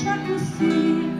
seja possível.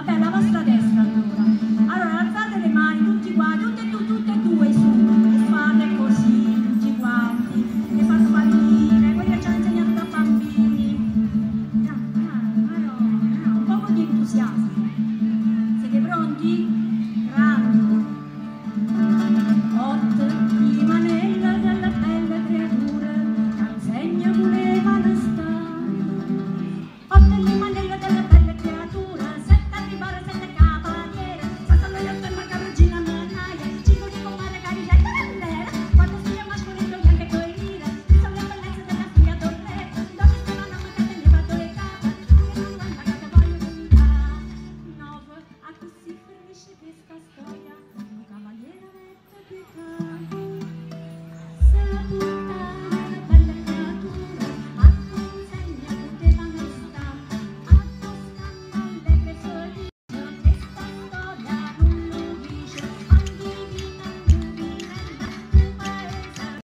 Okay, bye-bye.